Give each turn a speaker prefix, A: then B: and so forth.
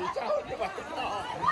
A: 你叫什么？